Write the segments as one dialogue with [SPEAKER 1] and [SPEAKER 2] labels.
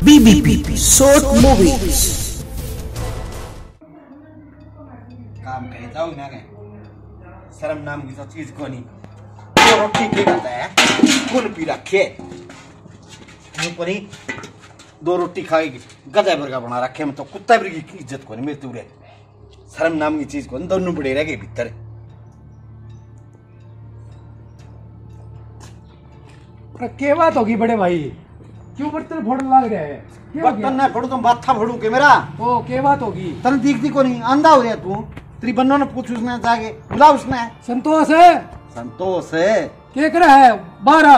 [SPEAKER 1] BBP Short Movies.
[SPEAKER 2] काम कहे जाओ ना कहे शर्म नाम की तो चीज़ को नहीं। तो रोटी के खाता है? कुल पी रखे यूँ को दो रोटी खाएगी। गधा भर का बना रखे हम तो कुत्ता भर की इज़्ज़त को नहीं मेरे तुरे शर्म नाम की चीज़ को नहीं दोनों बड़े रह गए भीतर।
[SPEAKER 3] पर के बात होगी बड़े भाई? क्यों बर्तन फोड़ लग रहा है?
[SPEAKER 2] बर्तन? ना फोड़ू तो माथा फोड़ू के मेरा।
[SPEAKER 3] ओ के बात होगी?
[SPEAKER 2] तन दिखती को नहीं अंधा हो गया तू। तेरी बन्नों ने पूछ उसने जाके। बुला उसने
[SPEAKER 3] संतोष? है
[SPEAKER 2] संतोष। है
[SPEAKER 3] के कर है? बारह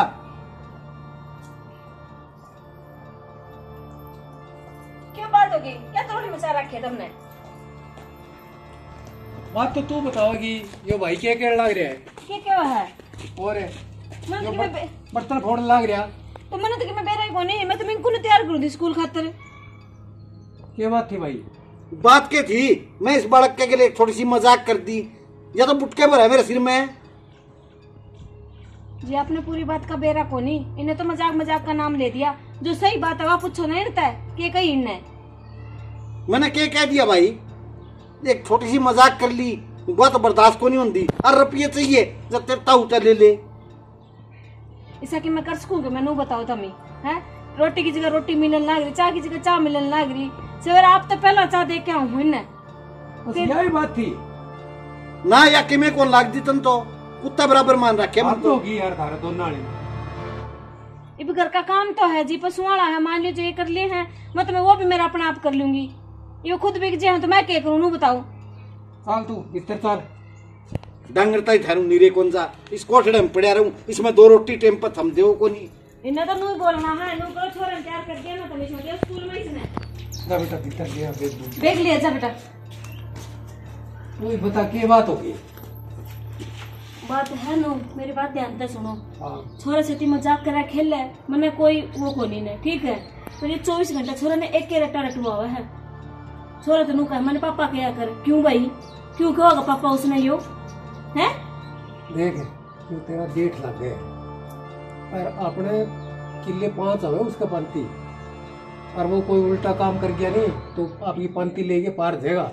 [SPEAKER 4] क्यों बात होगी क्या तोड़ी मचा रखी है तुमने?
[SPEAKER 3] बात तो तू बताओगी। यो भाई क्या केड़ लग रहा है?
[SPEAKER 4] क्या क्या है?
[SPEAKER 3] और बर्तन फोड़ लग रहा।
[SPEAKER 4] तो मैंने तो कि मैं बेरा को नहीं मैं तो मैं तैयार करूँ थी स्कूल खातर।
[SPEAKER 3] के बात थी भाई?
[SPEAKER 2] बात क्या थी? मैं इस बालक के लिए थोड़ी सी मज़ाक कर दी। या तो बुटके पर है मेरे सिर में?
[SPEAKER 4] जी आपने पूरी बात का बेरा को नहीं इन्हें तो मज़ाक मज़ाक का नाम ले दिया। जो सही बात है वह पूछो नहीं रहता है कि कहीं इनने
[SPEAKER 2] मैंने क्या कह दिया भाई? एक छोटी सी मज़ाक कर ली बात बर्दाश्त को नहीं होती और रुपये चाहिए जब तेरता उठा ले ले।
[SPEAKER 4] ऐसा कि मैं कर सकूँगी मैं नहीं बताओ तमी है? रोटी की जगह रोटी मिलने लग रही चाय की जगह चाय मिलने लग रही। सवेरे आप तो पहला चाय दे के आऊँ हूँ इन्हें
[SPEAKER 3] यही बात थी।
[SPEAKER 2] ना या कि मैं कौन लाग दी तन तो? कुत्ता बराबर मान रखे मन
[SPEAKER 3] तो। होगी यार थारे दोनों ने
[SPEAKER 4] इब घर का काम तो है जी पशुआड़ा है मान लीजिए ये कर लिए हैं मैं तो मैं वो भी मेरा अपना आप कर लूँगी। ये खुद बिक जाए तो मैं क्या करूँ नू बताओ।
[SPEAKER 3] चाल तू बिस्तर चाल।
[SPEAKER 2] डांगरता ही थारू नीरे कौन सा इस कोठड़े में पड़ा रहूँ इसमें दो रोटी टेम पर थम देव को नहीं
[SPEAKER 4] इन्हें तो नू बोलना है नू करो छोरा ने तैयार कर दिया ना तो मैं दिया स्कूल में इसने
[SPEAKER 3] जा बेटा भीतर गया देख दूँ।
[SPEAKER 4] देख लिया जा बेटा।
[SPEAKER 3] तू ही बता के बात होगी
[SPEAKER 4] बात है नो मेरी बात ध्यान से सुनो।
[SPEAKER 3] हाँ।
[SPEAKER 4] छोरा से ती मज़ाक करा खेल ले। मैंने कोई वो को नहीं ने ठीक है? तो ये चौबीस घंटा छोरा ने एक के रटा रटुआ हुआ है। छोरा तो नू कहा मैंने पापा क्या कर क्यों भाई? क्यों कहोगा पापा उसने यो? है?
[SPEAKER 3] देख तू तेरा जेठ लग गया। और अपने किले पाँच हवे उसका पंती और वो कोई उल्टा काम कर गया नहीं तो आपकी पंक्ति लेके पार देगा।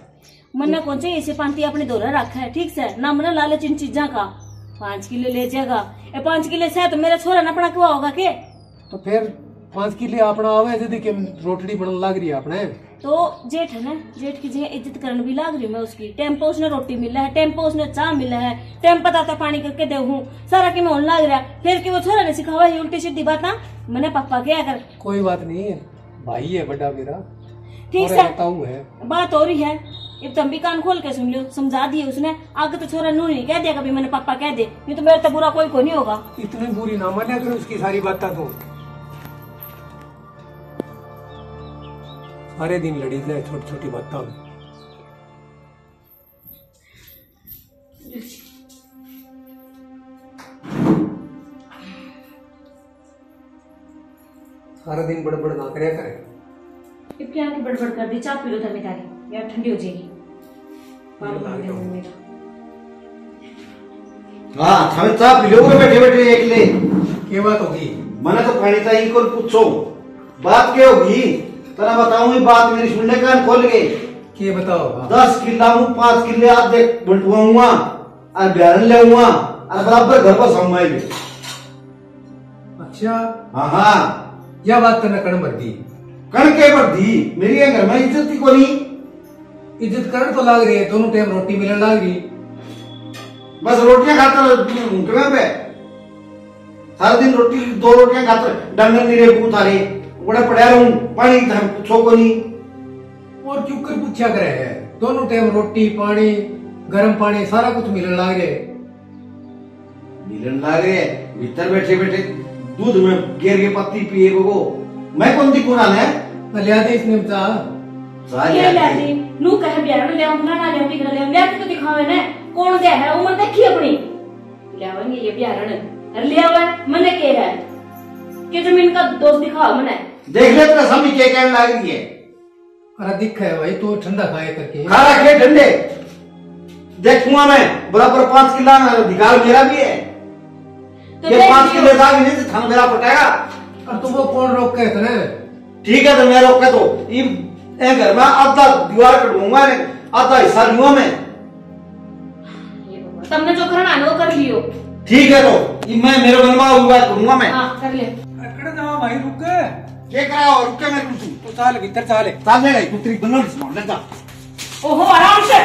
[SPEAKER 4] मन्ना कौन चाहिए इसे पांती अपने दोरा रखा है ठीक से? ना मना लालच इन चीजा का। पाँच किलो ले जाएगा। ये पाँच किलो से तो मेरा छोरा ना पड़ा क्यों होगा के?
[SPEAKER 3] तो फिर पाँच किले अपना आवे यदि कि रोटड़ी बनने लग रही है अपने।
[SPEAKER 4] तो जेठ है ना जेठ की जगह इज़्ज़त करने भी लाग रही मैं उसकी। टेंपो उसने रोटी मिला है टेंपो उसने चाह मिला है। टेम पता पानी करके दे हूँ। सारा की मैं होने लाग रहा फिर कि वो छोरा ने सिखावा है उल्टी सीधी बात। ना मैंने पापा क्या कर
[SPEAKER 3] कोई बात नहीं है भाई है बड़ा मेरा।
[SPEAKER 4] ठीक
[SPEAKER 3] है।
[SPEAKER 4] बात हो रही है अब तुम भी कान खोल के सुन लो समझा दिए उसने। आगे तो छोरा नू नहीं कह दिया कभी मैंने पापा कह दे। नहीं तो मेरे तो बुरा कोई को नहीं होगा।
[SPEAKER 3] इतनी बुरी ना मान्या करो उसकी सारी बात तो। सारे दिन लड़ी जाए छोटी छोटी बातों। में सारा दिन बड़बड़ ना करे करे।
[SPEAKER 4] क्या की बड़बड़ कर दी चाय पी लो तभी तारी यार ठंडी हो जाएगी। हो मन मेरा।
[SPEAKER 2] हाँ हमें चाह पी लो बैठे बैठे एक ले।
[SPEAKER 3] के बात होगी?
[SPEAKER 2] मैंने तो पानी चाहिए को पूछो। बात क्या होगी? तेरा बताऊँगी बात मेरी सुनने कान खोल गए।
[SPEAKER 3] के बताओ हाँ।
[SPEAKER 2] दस किला हूँ पाँच किले आप देख बंटुआ और बिहार ले और बराबर घर पर संभाल
[SPEAKER 3] अच्छा?
[SPEAKER 2] हाँ हाँ।
[SPEAKER 3] यह बात तो न कण मर दी
[SPEAKER 2] कण के पर दी मेरी घर में इज़्ज़त थी को नहीं
[SPEAKER 3] इज़्ज़त करन तो लाग रही है दोनों टाइम रोटी मिलने लाग रही।
[SPEAKER 2] बस रोटियाँ खाता तुम्हें पे। सारा दिन रोटी दो रोटियाँ खाता डंगर नहीं रे थारे बड़ा पड़ा रहूँ पानी था पूछो को नहीं।
[SPEAKER 3] और क्यों कर पूछा करे है दोनों टाइम रोटी पानी गर्म पानी सारा कुछ मिलने लाग रहे।
[SPEAKER 2] मिलन लाग रहे भीतर बैठे बैठे दूध में गेर के पत्ती पिए वो मैं कौन दी कुरान है?
[SPEAKER 3] न लिया दे इसने बता
[SPEAKER 4] ये
[SPEAKER 2] आती।
[SPEAKER 4] लाती नू कहे बियार ले आऊँ ना ना ले टिकरा ले ले तो दिखावे ने? कौन दे है? उम्र देखी अपनी? ले आवेंगे ये बियारण अरे ले आवे मने के है? के ज़मीन का दोस्त दिखाओ मने
[SPEAKER 2] देख ले तेरा सभी क्या कहने लग रही है।
[SPEAKER 3] अरे दिख है भाई तो ठंडा खाए करके।
[SPEAKER 2] खा रखे ठंडे। देख कुआँ में बराबर पाँच किला अधिकार मेरा भी है।
[SPEAKER 4] तो
[SPEAKER 2] ये पाँच। किले दाग नहीं तो थाना मेरा पटेगा
[SPEAKER 3] और तो वो कौन रोक के इतने?
[SPEAKER 2] ठीक है तो मैं रोका तो ये घर में आधा दीवार कटूँगा ने आधा हिस्सा लूँगा मैं।
[SPEAKER 4] तुमने जो करना है वो कर लियो।
[SPEAKER 2] ठीक है तो मैं मेरे बनवा हुआ करूँगा मैं।
[SPEAKER 4] हाँ कर ले।
[SPEAKER 3] अकड़ जा भाई रुक
[SPEAKER 2] और रुके मैं कुछ
[SPEAKER 3] तू चाल भीतर चाले
[SPEAKER 2] सामने गई पुत्री बनल सुन ले जा
[SPEAKER 4] ओहो आराम से।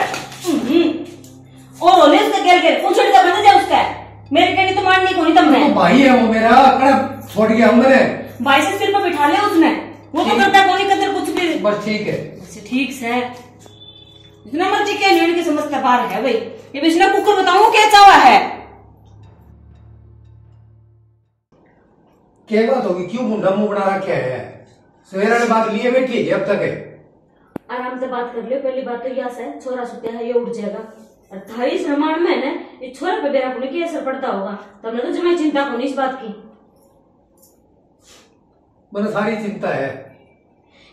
[SPEAKER 4] और होले उसका गेल गेल उछड़ का बंद जा उसका मेरे कहने तो मारनी कोनी तुमने
[SPEAKER 3] तो भाई है वो मेरा छोड़ गया हमने
[SPEAKER 4] भाई से सिर पर बिठा लिया उसने वो तो करता कोनी कदर कुछ भी
[SPEAKER 3] बस ठीक है
[SPEAKER 4] ठीक से जितना मर्ज़ी क्या लेने की समझ बाहर है भाई ये बिज़नेस कुकर बताऊँ क्या चावा है
[SPEAKER 3] क्या बात होगी? क्यों मुंडा मुँह बना रखा है? सवेरा ने बात लिए बैठी है अब तक है।
[SPEAKER 4] आराम से बात कर लियो पहली बात तो यह है छोरा सुत्या है ये उठ जाएगा। थारी श्रमाण में ना ये छोरा पे बेरा को क्या असर पड़ता होगा। तो हमने तो जमा चिंता को इस बात की।
[SPEAKER 3] मैंने सारी चिंता है।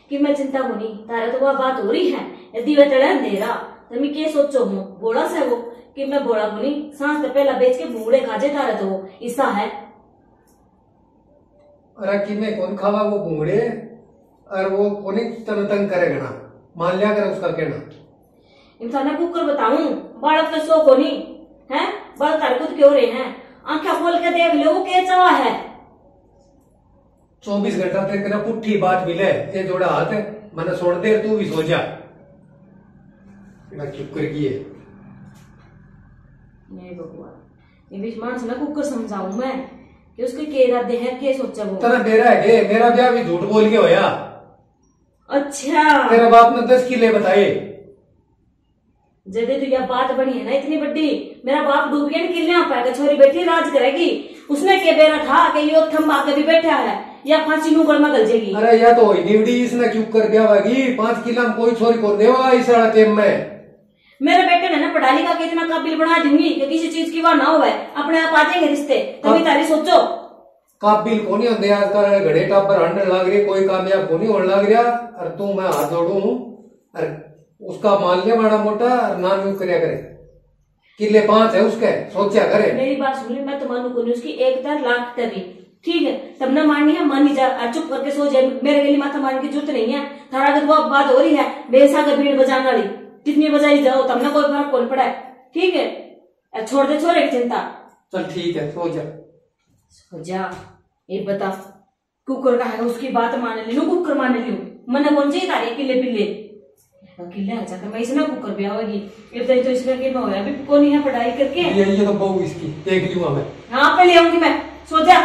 [SPEAKER 4] कि मैं चिंता को नहीं तारा तो वह बात हो रही है। यदि वह तड़ा अंधेरा। तो मैं क्या सोचो हूँ? बोला से वो कि मैं बोला को नहीं सांस तो पहला बेच के भूंगड़े खाजे तारा तो वो। ऐसा है।
[SPEAKER 3] अरे कि मैं कौन खावा वो भूंगड़े और वो कौन तन तंग करेगा ना? मान लिया कर उसका कहना।
[SPEAKER 4] इंसान ने कुकर बताऊँ बालक तो सो को नहीं है? बालक तारे खुद क्यों रहे हैं। आँखें खोल के देख लो वो क्या चावा है?
[SPEAKER 3] चौबीस घंटा तक ना पुट्ठी बात मिले ये जोड़ा हाथ मैंने छोड़ दे तू भी सो जा। मैं चुप कर है।
[SPEAKER 4] नहीं भगवान ये बीच मानस ना कुकर समझाऊ मैं। कि उसके के इरादे क्या सोचा वो।
[SPEAKER 3] तेरा मेरा के? मेरा ब्याह भी झूठ बोल के होया।
[SPEAKER 4] अच्छा।
[SPEAKER 3] तेरा बाप ने दस किले बताए।
[SPEAKER 4] जब तो यह बात बनी है ना इतनी बड़ी मेरा बाप डूब गया ना किले पाएगा छोरी बैठी राज करेगी। उसने के बेरा था कि यो भी बैठा है या फांसी नुगड़ में गल जाएगी
[SPEAKER 3] अरे या तो निवड़ी इसने क्यों कर होगी पाँच किला में कोई छोरी को देवा इस में।
[SPEAKER 4] मेरे बेटे ने ना पढ़ा लिखा के इतना काबिल बना दूँगी कि किसी चीज़ की वह ना हो अपने आप आ जाएँगे रिश्ते। तभी तारी सोचो।
[SPEAKER 3] काबिल को नहीं होते आजकल घड़े टापर हंडर लाग रही कोई कामयाब को नहीं होने लग रहा? और तू मैं हाथ जोड़ू और उसका मान लिया बड़ा मोटा और नाम यूँ करया करे। किले पाँच है उसके सोचा करे।
[SPEAKER 4] मेरी बात सुन ली मैं तो मानू को उसकी एक दर लाख तभी ठीक है तब ना माननी है मानी जा और चुप करके सो जाए। मेरे लिए माथा मारने की ज़रूरत नहीं है। थारा अगर वो बात हो रही है बेसा का भीड़ बजाने वाली। जितनी बजाई जाओ तब ना कोई फ़र्क कौन पड़ा। है ठीक है? छोड़ दे छोरे की चिंता।
[SPEAKER 3] चल ठीक है सो जा।
[SPEAKER 4] हो जा। ये बता कुकर का है उसकी बात मान ली लो कुकर मान लियो मन कौन चाहिए तारी किले पिल्ले? किले अच्छा तो मैं इसमें कुकर भी आवेगी ये तो इसका के में होया अभी कौन है पढ़ाई करके?
[SPEAKER 3] ये ये तो बहू इसकी देख लूँगा मैं।
[SPEAKER 4] हाँ पे ले आऊँगी मैं। सो जा।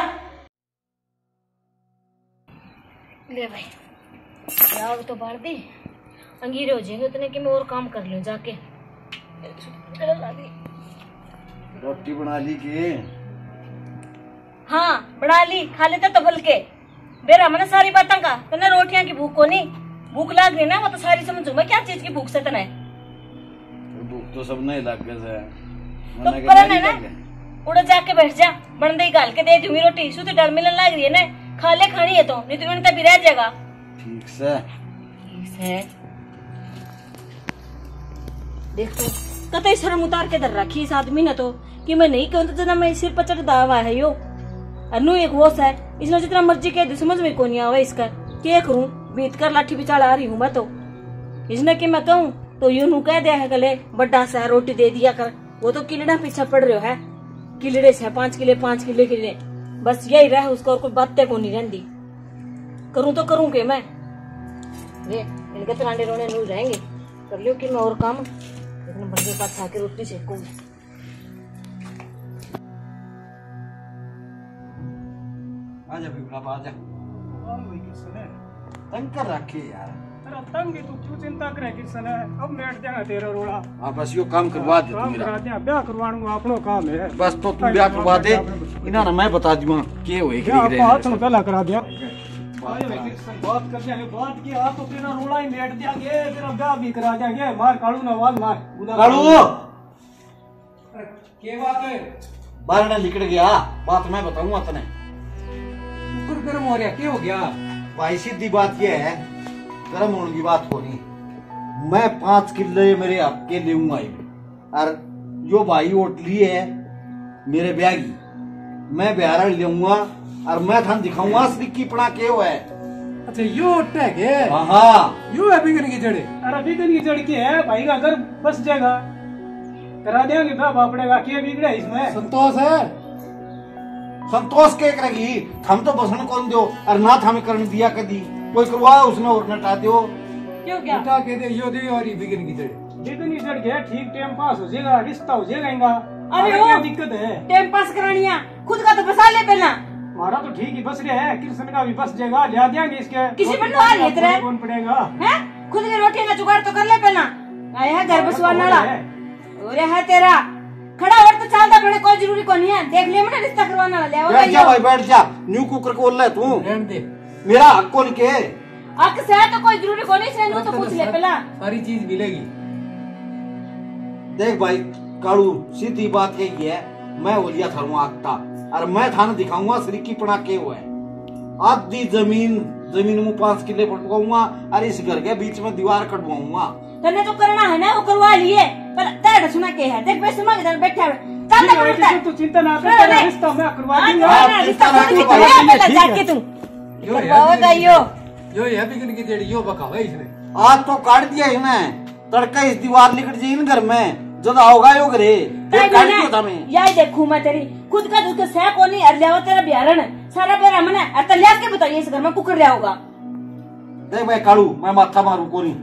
[SPEAKER 4] ले भाई आग तो बाढ़ दी। अंगीरे हो जाएँगे उतने कि मैं और काम कर लूँ जाके।
[SPEAKER 2] रोटी बना ली के?
[SPEAKER 4] हाँ बना ली खा लेते तो भल के बेरा मैंने सारी बातें का तने रोटियाँ की भूख को नहीं भूख लाग रही ना वो तो सारी समझू मैं क्या चीज़ की भूख से तने
[SPEAKER 2] भूख तो सब नहीं लग गए
[SPEAKER 4] तो पर है ना उड़ जाके बैठ जा बन दई गाल के दे दूँगी रोटी। सु तो डर मिलन लग रही है ना खा ले खानी है तो नहीं तो इनता भी रह जाएगा।
[SPEAKER 2] ठीक से।
[SPEAKER 4] है देख तो कतई शर्म उतार के दर रखी इस आदमी ने तो कि मैं नहीं कहूँ तो जना मैं सिर पर चढ़ दावा है, यो। अनु एक होश है, इसने जितना मर्ज़ी कह दे, समझ में कौन नहीं आवा इसका क्या करूँ बीत कर लाठी बिचाड़ आ रही हूँ मैं तो। इसने कि मैं कहूँ तो यूँ नू कह दिया है गले बड्डा सा रोटी दे दिया कर, वो तो किलड़ा पीछा पड़ रहे है किलड़े से पाँच किले पाँच किले किले बस यही रहे, उसको और कोई बातें को नहीं रहती करूँ तो करूँ के मैं? इनके तरांडे रोने नू रहेंगे कर लियो कि मैं और काम? लेकिन बंदे के पास रोटी
[SPEAKER 2] आजा आजा तंग कर रखे यार।
[SPEAKER 5] तेरा तंग ही तू क्यों चिंता करे किसन? अब जाएगा तेरा रोड़ा
[SPEAKER 2] हाँ बस यो काम करवा दे तू मेरा।
[SPEAKER 5] ब्याह अपनो काम है।
[SPEAKER 2] बस तो तू ब्याह करवा दे। इना ना मैं बता दूँगा के होए
[SPEAKER 5] हाथ
[SPEAKER 2] रे
[SPEAKER 5] में पहला करा दिया। बात कर दिया बात की आप तो तेरा रोड़ा ही बैठ जाएँगे तेरा ब्याह भी करा देंगे। मार कालू ना वाल मार। उधर-
[SPEAKER 3] के बात है?
[SPEAKER 2] बाहर ना निकल गया। बात मैं बताऊँगा तने
[SPEAKER 3] कुकर गर्म हो रहा क्या हो गया?
[SPEAKER 2] भाई सीधी बात यह है गर्म होने की बात हो नहीं मैं पाँच किले मेरे हक के लेऊँगा और जो भाई होटली है मेरे ब्याह की मैं बिहार लेऊँगा और मैं थान दिखाऊँगा असली की पड़ा के हुआ है।
[SPEAKER 3] अच्छा यो टैग है
[SPEAKER 2] हाँ हाँ।
[SPEAKER 3] यो है बिगन की जड़े?
[SPEAKER 5] अरे बिगन की जड़ की है भाई का घर बस जाएगा करा देंगे बाबा पड़ेगा क्या बिगड़ा इसमें?
[SPEAKER 3] संतोष है?
[SPEAKER 2] संतोष के करेगी हम तो बसन कौन दो? और ना हमें करने दिया कदी। कोई करवा उसने और नटा दो।
[SPEAKER 4] क्यों क्या?
[SPEAKER 3] उठा के दे यो दे और ये बिगन की जड़े।
[SPEAKER 5] बिगन की जड़ के ठीक टाइम पास हो जाएगा रिश्ता हो जाएगा
[SPEAKER 4] अरे वो-
[SPEAKER 5] दिक्कत है?
[SPEAKER 4] टाइम पास करानिया खुद का तो बसा ले पहला।
[SPEAKER 5] हमारा तो ठीक ही बस रहा है। कृष्ण का भी बस जाएगा लिया देंगे इसके।
[SPEAKER 4] किसी पर तो आ रही है तेरे?
[SPEAKER 5] कौन पड़ेगा?
[SPEAKER 4] है? खुद की रोटी का जुगाड़ तो कर ले पहला। आया है घर बसवाने वाला
[SPEAKER 5] है।
[SPEAKER 4] अरे है तेरा। खड़ा और तो चलता पड़े कोई ज़रूरी को नहीं है। देख लिया मैंने रिश्ता करवाने वाला। ले आओ
[SPEAKER 2] बैठ जा भाई बैठ जा। न्यू कुकर को बोल रहा है तू।
[SPEAKER 3] रहन दे।
[SPEAKER 2] मेरा हक कौन के।
[SPEAKER 4] अक से तो कोई ज़रूरी को नहीं से तो पूछ ले पहला।
[SPEAKER 3] सारी चीज़ मिलेगी।
[SPEAKER 2] देख भाई काड़ू सीधी बात यही है मैं हो लिया था आगता और मैं थाने दिखाऊँगा सरीकी पड़ा के हुआ है आधी ज़मीन ज़मीन में पाँच किले पटवाऊँगा और इस घर के बीच में दीवार कटवाऊँगा।
[SPEAKER 4] तने तो करना है ना वो करवा लिए। पर तेरा सुना के है। देख पैसे मांगे इधर बैठा है
[SPEAKER 5] तू तू चिंता ना कर
[SPEAKER 4] हाँ।
[SPEAKER 5] रिश्ता मैं करवा
[SPEAKER 4] हाँ,
[SPEAKER 5] दूँगा।
[SPEAKER 4] रिश्ता की तो है,
[SPEAKER 5] है।
[SPEAKER 4] जाके तू।
[SPEAKER 3] यो की
[SPEAKER 4] यो।
[SPEAKER 3] यो बिगन की जड़ी यो बकावा इसने।
[SPEAKER 2] आज तो काट दिया इसने। तड़का इस दीवार निकट जाई इन घर में। जब होगा यो घरे
[SPEAKER 4] ताई
[SPEAKER 2] काट
[SPEAKER 4] मैंने-
[SPEAKER 2] दिया था मैं
[SPEAKER 4] देखू मैं तेरी खुद का दूध सह को नहीं अर लिया तेरा बिहारण सारा बेरा मने अर लिया के बताइए इस घर में कुकर लिया होगा
[SPEAKER 2] देख मैं काड़ू मैं माथा मारू को नहीं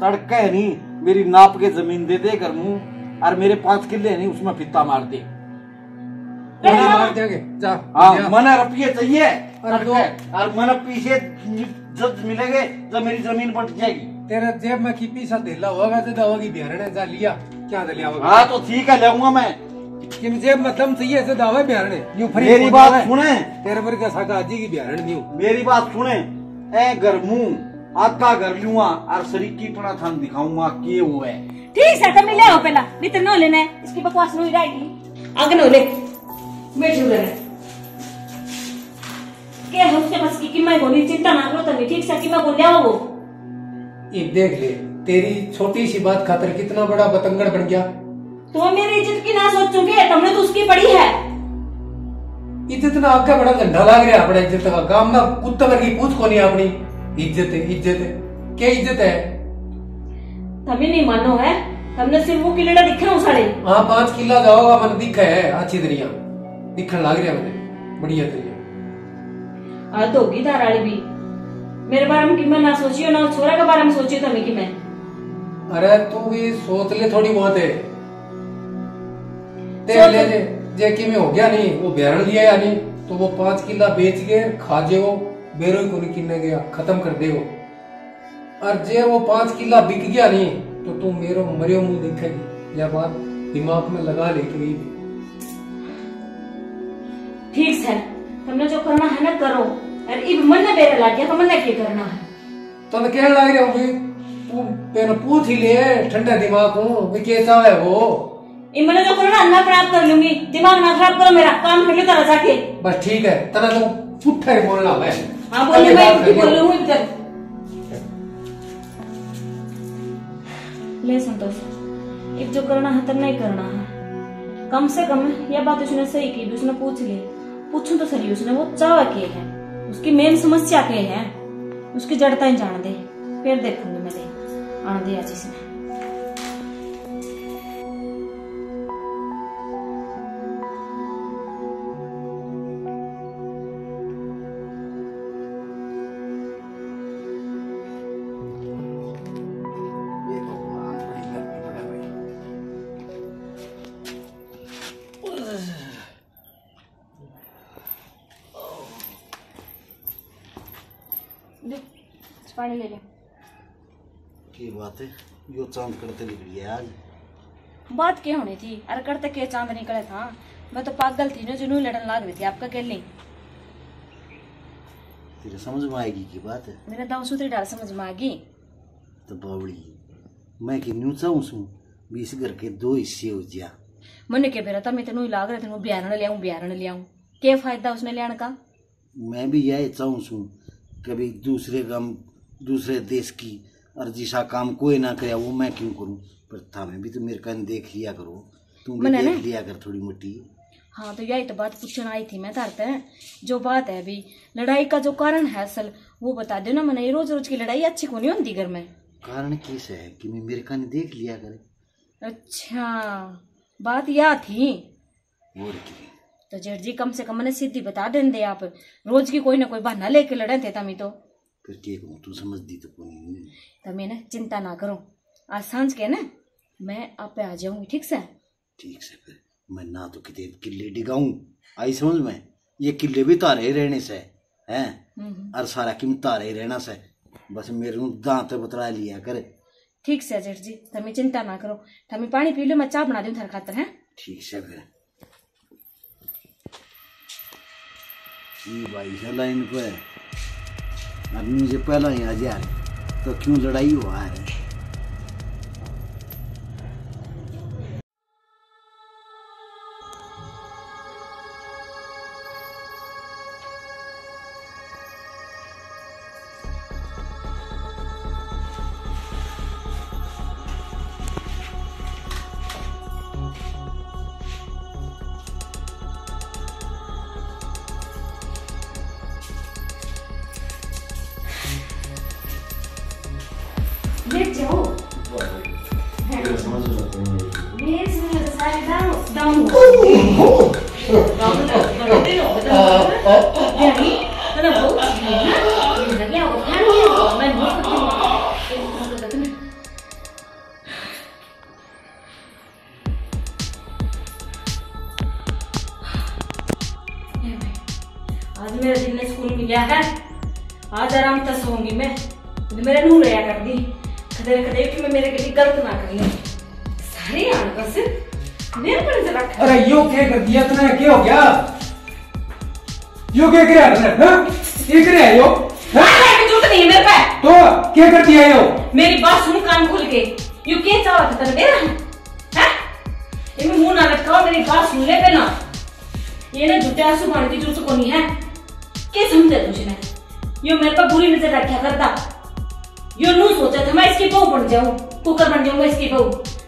[SPEAKER 2] तड़का है नहीं मेरी नाप के ज़मीन दे दे घर मुँह और मेरे पाँच किले है नहीं उसमें फित्ता मार दे।
[SPEAKER 3] जा।
[SPEAKER 2] हाँ। मन रुपये चाहिए। और मन पीछे जब मिलेंगे जब मेरी ज़मीन बट जाएगी।
[SPEAKER 3] तेरे जेब में की पीसा देला होगा तो दवागी बिहार ने जा लिया। क्या
[SPEAKER 2] हाँ तो ठीक है लेऊँगा मैं।
[SPEAKER 3] कि जेब में दम चाहिए से दावा बिहार फ्री
[SPEAKER 2] मेरी बात सुने।
[SPEAKER 3] तेरे पर का साका आजी की यूँ
[SPEAKER 2] मेरी बात सुने। ए आधा लूँगा और पड़ा थान दिखाऊँगा के वो है।
[SPEAKER 4] ठीक है तो मिले हो पहला। भीतर नो लेना इसकी बकवास नहीं रहेगी। आगे नो ले। के हम उसके पास की कि मैं गोली चिंता ना करो तभी ठीक से कि मैं बोल वो
[SPEAKER 3] ये देख ले। तेरी छोटी सी बात खातर कितना बड़ा बतंगड़ बन गया।
[SPEAKER 4] तो मेरी इज़्ज़त की ना सोचोगे तुमने तो उसकी पड़ी है।
[SPEAKER 3] इज़्ज़त ना आपका बड़ा झंडा लाग रहा है अपना इज़्ज़त का गाँव ना कुत्ता वर्गी पूछ को नहीं अपनी। इज़्ज़त है इज़्ज़त है। क्या इज़्ज़त है?
[SPEAKER 4] तभी नहीं मानो है हमने सिर्फ़ वो किलेड़ा दिखे हो साड़े
[SPEAKER 3] हाँ पाँच किला जाओगा मन दिख है अच्छी तरिया दिखने लग रहा मैंने बढ़िया तरिया
[SPEAKER 4] आज तो होगी धाराली भी। मेरे बारे में कि मैं ना सोचियो ना छोरा के बारे में सोचियो तभी कि मैं।
[SPEAKER 3] अरे तू भी सोच ले थोड़ी बहुत है। देख
[SPEAKER 4] सोच-
[SPEAKER 3] ले जे जे कि में हो गया नहीं वो बेरन लिया या नहीं तो वो पाँच किला बेच के खा जे वो बेरो को किन्ने गया खत्म कर दे वो और जे वो पाँच किला बिक गया नहीं तो तू मेरो मरियो मुँह देखेगी यह बात दिमाग में लगा ले तू ये भी।
[SPEAKER 4] ठीक है तुमने जो करना है ना करो। और इब मन ने बेरा लाग गया तो मन ने क्या करना है?
[SPEAKER 3] तो मैं कहने लग रहा हूँ पेन पूछ ही ले ठंडा दिमाग हूँ क्या चाहे वो?
[SPEAKER 4] इन मैंने जो करना अन्ना खराब कर लूँगी दिमाग ना खराब करो मेरा काम कर लो तरह जाके।
[SPEAKER 3] बस ठीक है तना तो पुट्ठा ही बोलना है
[SPEAKER 4] हाँ बोलिए मैं
[SPEAKER 3] बात
[SPEAKER 4] बोल रही हूँ इधर ले संतोष इब जो करना है तब नहीं करना है। कम से कम यह बात उसने सही की उसने पूछ ली। पूछूँ तो सही उसने वो चाह के है। उसकी मेन समस्या के है? उसकी जड़ता ही जान दे फिर देखूँगी मैं दे आन दे आज
[SPEAKER 2] बात है यो चाँद करते निकली है आज।
[SPEAKER 4] बात क्या होनी थी? अरे करते के चाँद निकले था? मैं तो पागल थी ना जुनू लड़न लाग रही थी आपका क्या नहीं?
[SPEAKER 2] तेरे समझ में आएगी की बात? है
[SPEAKER 4] मेरे दाव सूत्री डाल समझ में आ गई
[SPEAKER 2] तो बावड़ी मैं कि न्यू चाहूँ सू? इस घर के दो हिस्से हो जा।
[SPEAKER 4] मन के बेरा था मैं तेनू लाग रहे थे मैं बिहारण ले आऊँ बिहारण ले आऊँ। क्या फ़ायदा उसने लेने का?
[SPEAKER 2] मैं भी यही चाहूँ सू कभी दूसरे गम दूसरे देश की और जिसा काम कोई ना करे वो मैं क्यों करूँ? पर था मैं भी तो मेरे कान देख लिया करो। तुम भी देख लिया कर थोड़ी मोटी।
[SPEAKER 4] हाँ तो यही तो बात पूछने आई थी मैं तार पे जो बात है अभी लड़ाई का जो कारण है असल वो बता दो ना मैंने रोज रोज की लड़ाई अच्छी को नहीं होती घर में?
[SPEAKER 2] कारण किस है? कि मैं मेरे कान देख लिया करे।
[SPEAKER 4] अच्छा बात यह थी?
[SPEAKER 2] और की
[SPEAKER 4] तो जेठ जी कम से कम मैंने सीधी बता देंगे आप। रोज की कोई ना कोई बहाना लेके लड़े थे तमी तो।
[SPEAKER 2] फिर के कहूँ तू समझ दी तो कोनी
[SPEAKER 4] तमी ना चिंता ना करो। आज साँझ के ना मैं आप पे आ जाऊँगी ठीक से?
[SPEAKER 2] ठीक से फिर मैं ना तो कितने किले डिगाऊं आई समझ में? ये किले भी तारे ही रहने से हैं?
[SPEAKER 4] हम्म,
[SPEAKER 2] और सारा किम तारे ही रहना से बस मेरे को दांत बतला लिया करे।
[SPEAKER 4] ठीक से जेठ जी तमी चिंता ना करो। तमी पानी पी लो मैं चाय बना दूँ थार खातर है?
[SPEAKER 2] ठीक से फिर। ये भाई से लाइन पे आदमी मुझे पहला ही आ जा तो क्यों लड़ाई हो
[SPEAKER 4] आ लेट आज मेरा दिन ने स्कूल में गया है। आज आराम से सोऊँगी मैं। तो मेरे नूर रहा कर दी कदे कदे कि मैं मेरे के लिए गलत ना कर। ले सारे आन बस। मेरे पर जरा
[SPEAKER 3] अरे यो क्या कर दिया तूने? क्या हो गया? यो क्या कर रहा है हाँ? ये कर रहा है यो? हाँ?
[SPEAKER 4] की ज़रूरत नहीं मेरे पे।
[SPEAKER 3] तो क्या कर दिया यो?
[SPEAKER 4] मेरी बात सुन कान खोल के। यू क्या चाहा था तेरा मेरा? है? ये मुँह ना लटकाओ मेरी बात सुन ले पहला। ये ना झूठे आँसू मारने की ज़रूरत को नहीं है। क्या समझे तुझने यो मेरे पर बुरी नज़र रखा करता। यो नू सोचा था मैं इसकी बहू बन जाऊँ कुकर बन जाऊँ मैं इसकी बहू।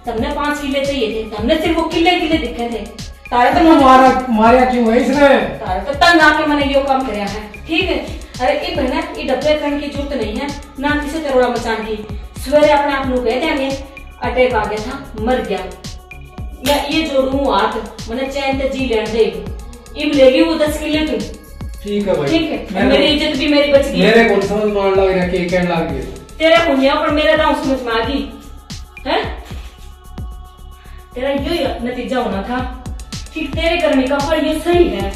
[SPEAKER 4] तुमने पाँच किले चाहिए थे तुमने सिर्फ़ वो किले किले दिखे थे। तारे तो
[SPEAKER 3] मारा मारा क्यों है इसने?
[SPEAKER 4] तारे तो तंग आके मैंने यो काम करया है ठीक है? अरे ये बहना ये डब्बे करने की ज़रूरत नहीं है ना किसी तरोड़ा मचान की। सवेरे अपने आप नु कह देंगे अटैक आ गया था मर गया। मैं ये जोड़ू हाथ मैंने चैन से जी लेने दे इम लेगी वो दस किले तू।
[SPEAKER 3] ठीक है भाई।
[SPEAKER 4] ठीक है।
[SPEAKER 3] मेरी
[SPEAKER 4] इज़्ज़त भी मेरी बच गई।
[SPEAKER 3] मेरे को समझ में आने लग रहा कि कहने लग। गया
[SPEAKER 4] तेरे पुण्य पर मेरा दांव समझ में आ गई है? तेरा यही नतीजा होना था। ठीक तेरे करने का फल ये सही है।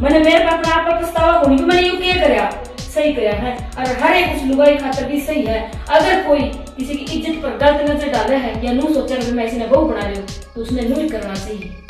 [SPEAKER 4] मैंने मेरे पे अपने आप पर पछतावा होनी कि मैंने ये क्या कराया सही कराया है। और हर एक उस लुगाई खातर भी सही है। अगर कोई किसी की इज़्ज़त पर गलत नज़र डाले है या नू सोचा मैं इसे बहू बना रही हूँ तो उसने नू ही करना चाहिए